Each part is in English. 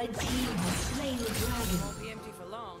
Red team has slain the dragon. Won't be empty for long.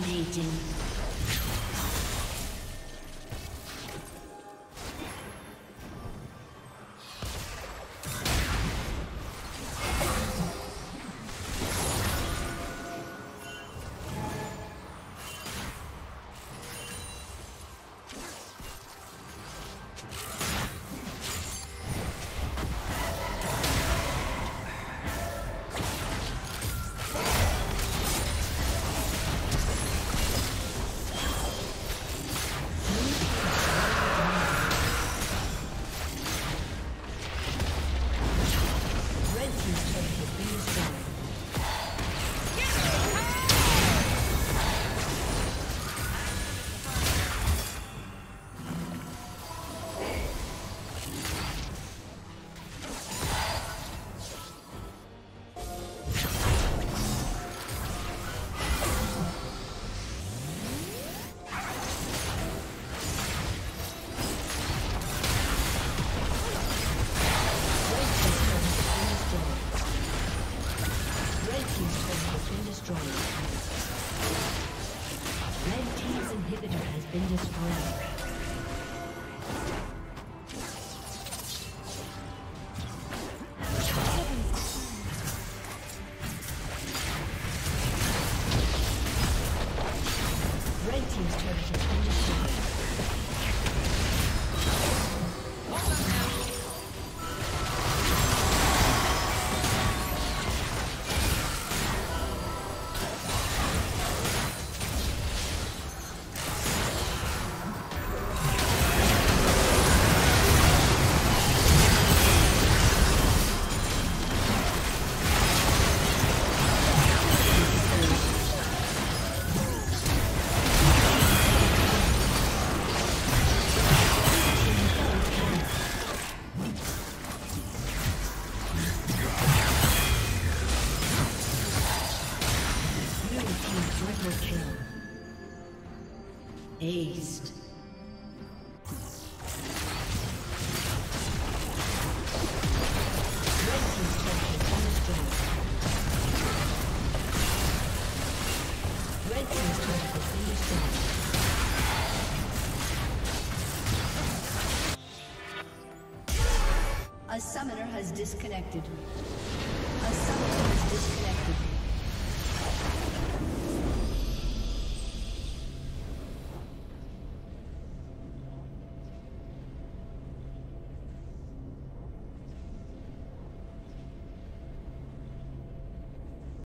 Dominating. Aced. A summoner has disconnected. A summoner has disconnected.